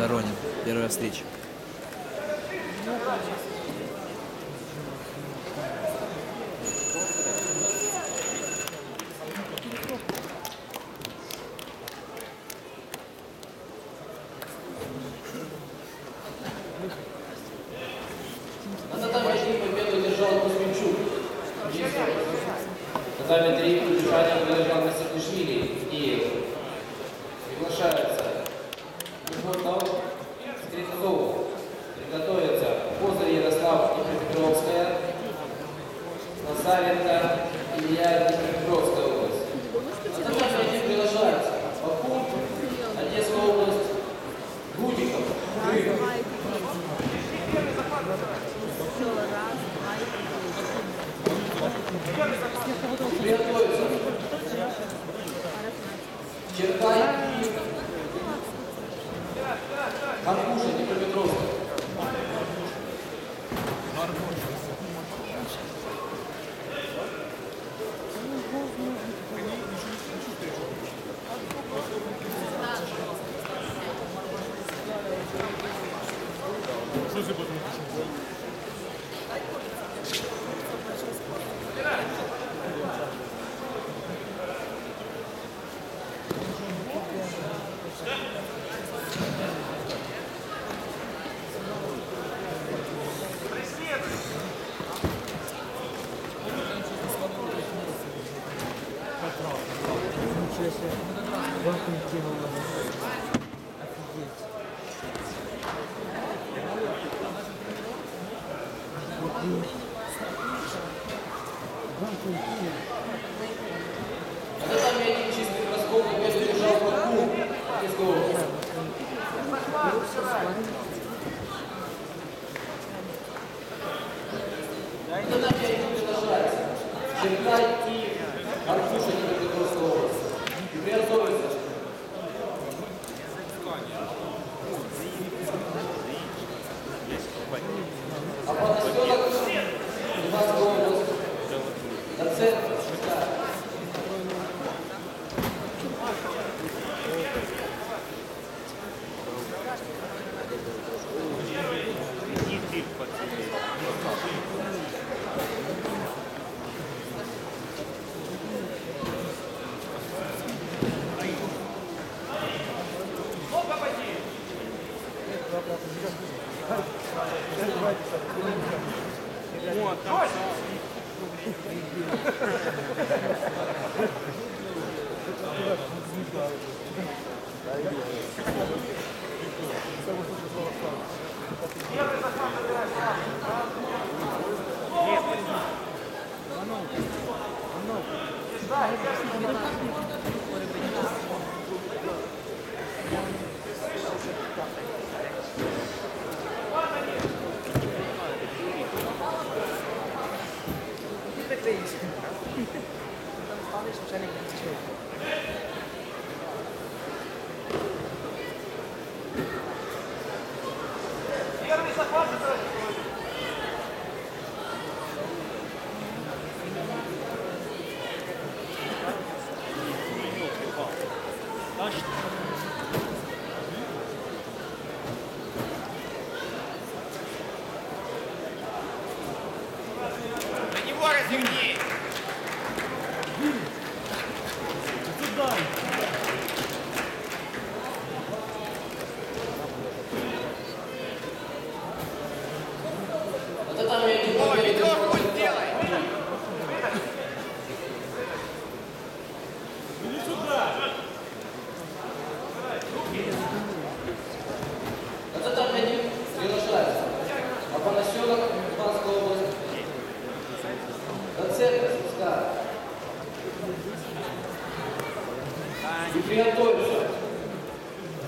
Доронин. Первая встреча. На татами победу держал Кузьминчук. На татами три удержания поддержал Масакишвили и приглашается Михотов Стрельцов. Приготовятся Козырь Ярослав Днепропетровская, Назаренко Илья Днепропетровская чистый бросков победу держал Баку, На него разверни! И приготовиться.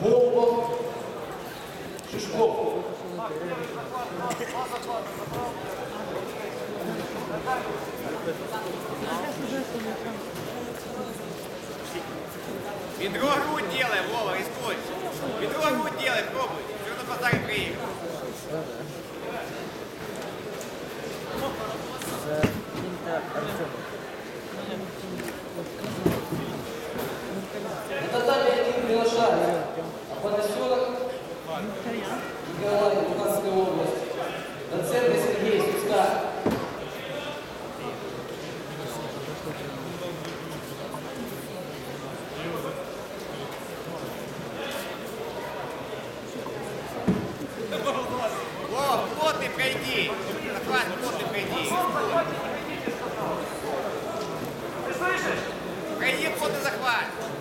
Голубов, Шишков. Ведро грудь делай, Вова, рискуй! Ведро грудь делай, пробуй! Все на базаре приехал. На татами один приглашается. Апанасенок, прийди. Захват, плотно прийди. Прийди, плотно захват.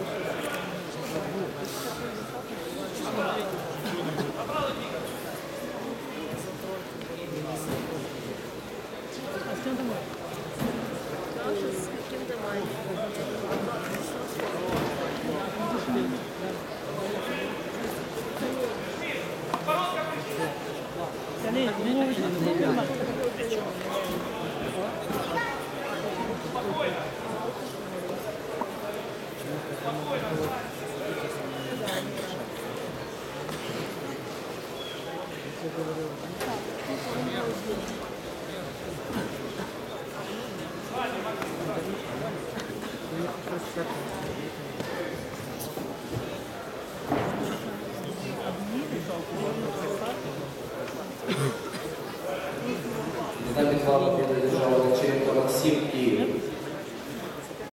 Результат битва